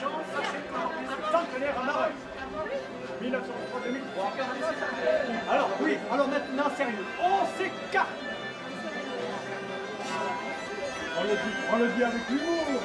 chance, sachez que centenaire à Marais. 1903-2003. Alors oui, alors maintenant sérieux, on s'écarte on le, dit, on le dit avec humour, le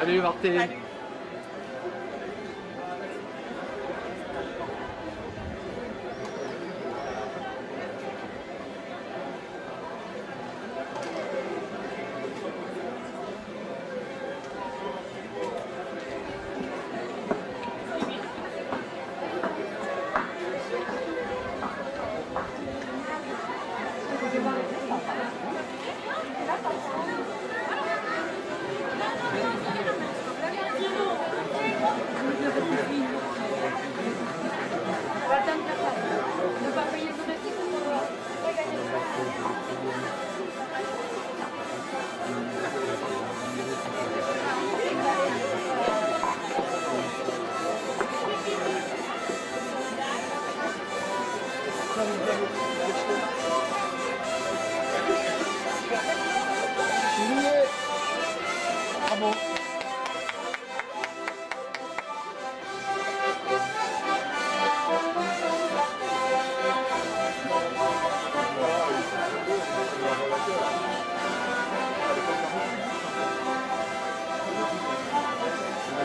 Salut Martin. parce